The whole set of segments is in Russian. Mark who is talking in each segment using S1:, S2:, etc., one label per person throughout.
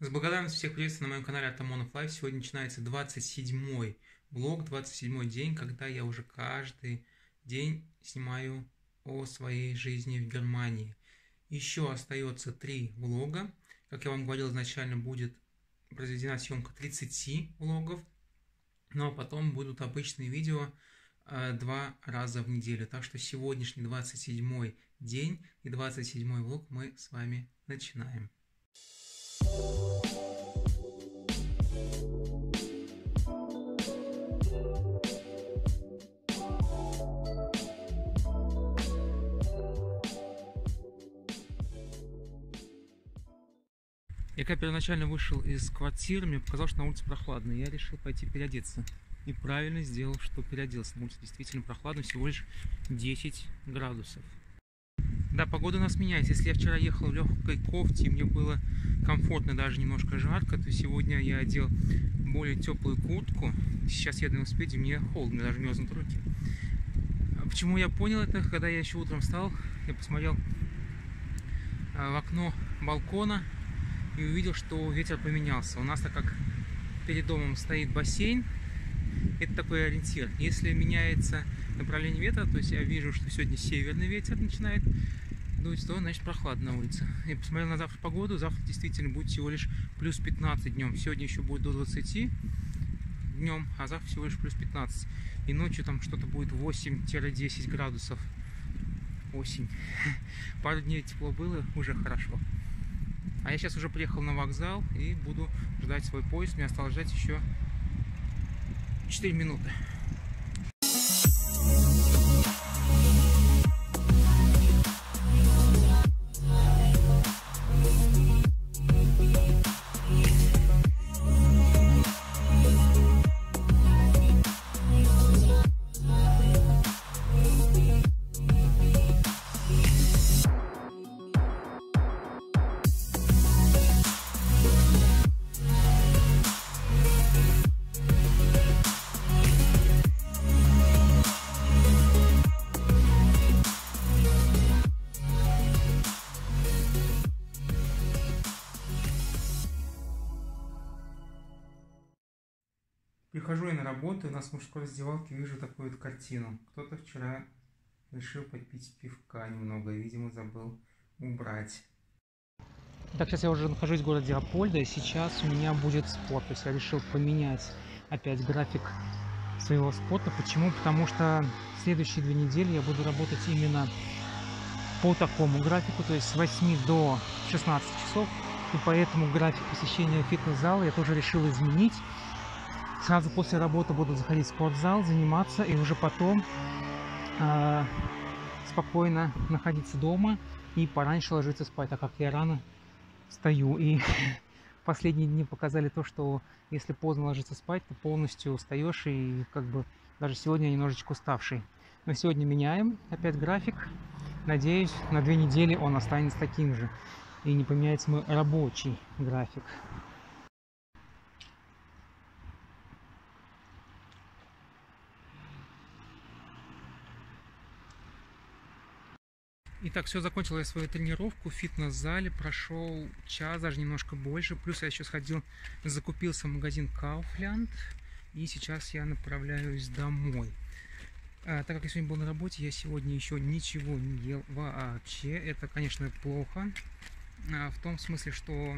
S1: С благодарностью всех приветствую на моем канале Атамонов Life. Сегодня начинается 27-й влог, 27-й день, когда я уже каждый день снимаю о своей жизни в Германии. Еще остается три влога. Как я вам говорил, изначально будет произведена съемка 30 влогов, но потом будут обычные видео э, два раза в неделю. Так что сегодняшний 27 день и 27 влог мы с вами начинаем. Я когда первоначально вышел из квартиры, мне показалось, что на улице прохладно. Я решил пойти переодеться. И правильно сделал, что переоделся. На улице действительно прохладно, всего лишь 10 градусов. Да, погода у нас меняется. Если я вчера ехал в легкой кофте, мне было комфортно, даже немножко жарко, то сегодня я одел более теплую куртку. Сейчас еду на велосипеде, мне холодно, даже мерзнут руки. А почему я понял это? Когда я еще утром встал, я посмотрел а, в окно балкона, и увидел, что ветер поменялся. У нас так как перед домом стоит бассейн, это такой ориентир. Если меняется направление ветра, то есть я вижу, что сегодня северный ветер начинает дуть, то значит прохладно на улице. Я посмотрел на завтра погоду, завтра действительно будет всего лишь плюс 15 днем. Сегодня еще будет до 20 днем, а завтра всего лишь плюс 15. И ночью там что-то будет 8-10 градусов. Осень. Пару дней тепло было, уже хорошо. А я сейчас уже приехал на вокзал и буду ждать свой поезд. Мне осталось ждать еще 4 минуты. Прихожу я на работу, и у нас в мужской раздевалке вижу такую вот картину. Кто-то вчера решил попить пивка немного, видимо, забыл убрать. Так, сейчас я уже нахожусь в городе Апольда, и сейчас у меня будет спорт. То есть я решил поменять опять график своего спорта. Почему? Потому что следующие две недели я буду работать именно по такому графику, то есть с 8 до 16 часов. И поэтому график посещения фитнес-зала я тоже решил изменить. Сразу после работы буду заходить в спортзал, заниматься и уже потом э, спокойно находиться дома и пораньше ложиться спать, так как я рано встаю. И последние дни показали то, что если поздно ложиться спать, то полностью устаешь и как бы даже сегодня немножечко уставший. Но сегодня меняем опять график. Надеюсь, на две недели он останется таким же. И не поменяется мой рабочий график. Итак, все, закончил я свою тренировку в фитнес-зале, прошел час, даже немножко больше. Плюс я еще сходил, закупился в магазин Kaufland, и сейчас я направляюсь домой. А, так как я сегодня был на работе, я сегодня еще ничего не ел вообще. Это, конечно, плохо. А, в том смысле, что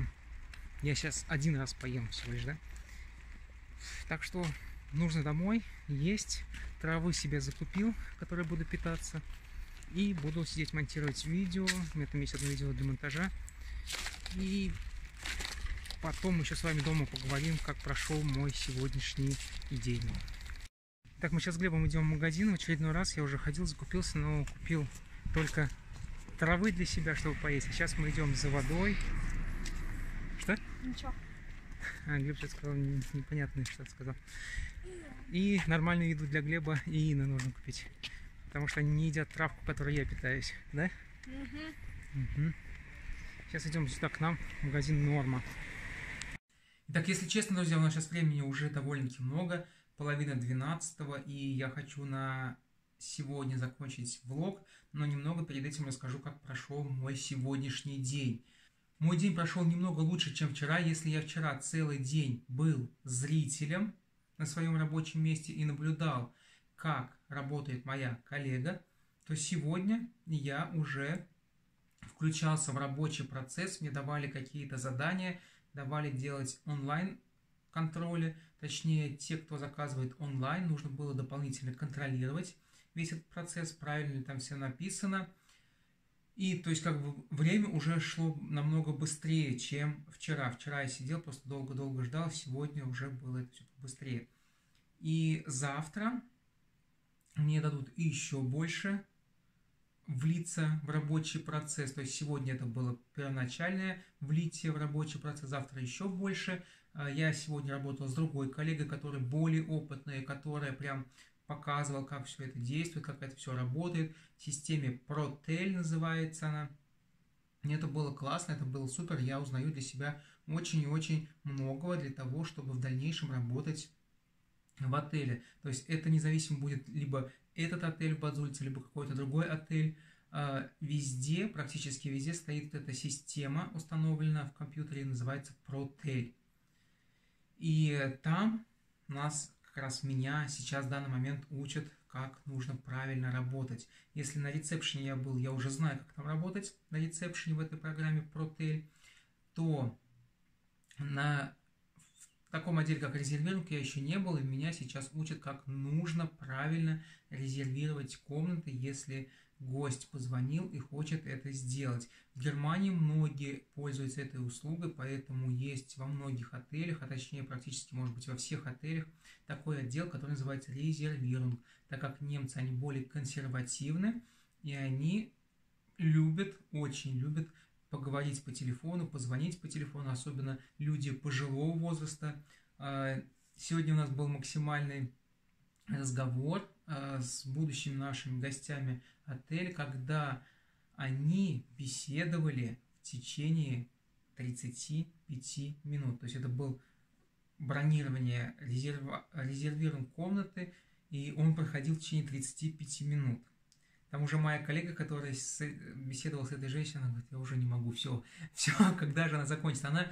S1: я сейчас один раз поем всего лишь, да? Так что нужно домой есть. Травы себе закупил, которые буду питаться. И буду сидеть монтировать видео. У меня там есть одно видео для монтажа. И потом еще с вами дома поговорим, как прошел мой сегодняшний день. Так, мы сейчас с Глебом идем в магазин. В очередной раз я уже ходил, закупился, но купил только травы для себя, чтобы поесть. А сейчас мы идем за водой. Что?
S2: Ничего.
S1: А, Глеб сейчас сказал непонятное что-то сказал. И нормальную еду для Глеба и Инны нужно купить. Потому что они не едят травку, которой я питаюсь, да?
S2: Угу.
S1: Угу. Сейчас идем сюда к нам, в магазин Норма. Итак, если честно, друзья, у нас сейчас времени уже довольно-таки много, половина двенадцатого, и я хочу на сегодня закончить влог, но немного перед этим расскажу, как прошел мой сегодняшний день. Мой день прошел немного лучше, чем вчера. Если я вчера целый день был зрителем на своем рабочем месте и наблюдал, как работает моя коллега, то сегодня я уже включался в рабочий процесс, мне давали какие-то задания, давали делать онлайн контроли, точнее, те, кто заказывает онлайн, нужно было дополнительно контролировать весь этот процесс, правильно ли там все написано – и то есть как бы время уже шло намного быстрее, чем вчера. Вчера я сидел, просто долго-долго ждал, сегодня уже было это все быстрее. И завтра мне дадут еще больше влиться в рабочий процесс. То есть сегодня это было первоначальное влитие в рабочий процесс, завтра еще больше. А я сегодня работал с другой коллегой, которая более опытная, которая прям показывал, как все это действует, как это все работает. В системе Protel называется она. И это было классно, это было супер. Я узнаю для себя очень и очень многого для того, чтобы в дальнейшем работать в отеле. То есть это независимо будет либо этот отель в Бадзульце, либо какой-то другой отель. А, везде, практически везде стоит эта система, установлена в компьютере, называется Protel. И там нас как раз меня сейчас в данный момент учат, как нужно правильно работать. Если на ресепшене я был, я уже знаю, как там работать на ресепшене в этой программе Protel, то на в таком отделе, как резервировка, я еще не был, и меня сейчас учат, как нужно правильно резервировать комнаты, если гость позвонил и хочет это сделать. В Германии многие пользуются этой услугой, поэтому есть во многих отелях, а точнее практически, может быть, во всех отелях такой отдел, который называется резервирован, так как немцы, они более консервативны, и они любят, очень любят поговорить по телефону, позвонить по телефону, особенно люди пожилого возраста. А, сегодня у нас был максимальный разговор э, с будущими нашими гостями отеля, когда они беседовали в течение 35 минут. То есть это был бронирование резерва, резервирован комнаты, и он проходил в течение 35 минут. Там уже моя коллега, которая с, беседовала с этой женщиной, говорит, я уже не могу, все, все, когда же она закончится? Она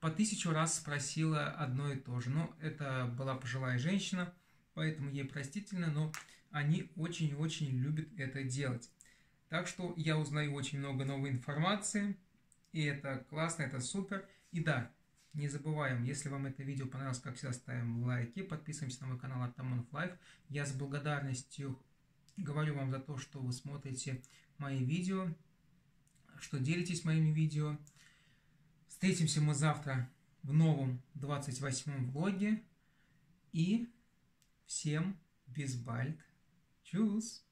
S1: по тысячу раз спросила одно и то же. Но это была пожилая женщина, поэтому ей простительно, но они очень-очень любят это делать. Так что я узнаю очень много новой информации, и это классно, это супер. И да, не забываем, если вам это видео понравилось, как всегда, ставим лайки, подписываемся на мой канал Атамонов Life. Я с благодарностью говорю вам за то, что вы смотрите мои видео, что делитесь моими видео. Встретимся мы завтра в новом 28-м влоге. И Всем bis bald. Tschüss.